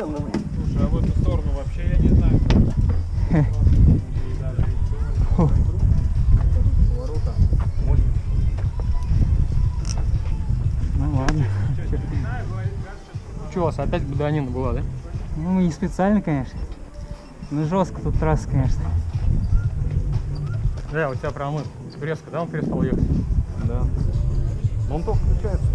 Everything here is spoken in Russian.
охуенно, блин. Слушай, а в эту сторону вообще я не знаю. Ну ладно. Что у вас опять буданина была, да? Ну, не специально, конечно. Ну, жестко тут трасса, конечно. Да, у тебя прям вот резко, да, он перестал ехать? Да. Но он только включается.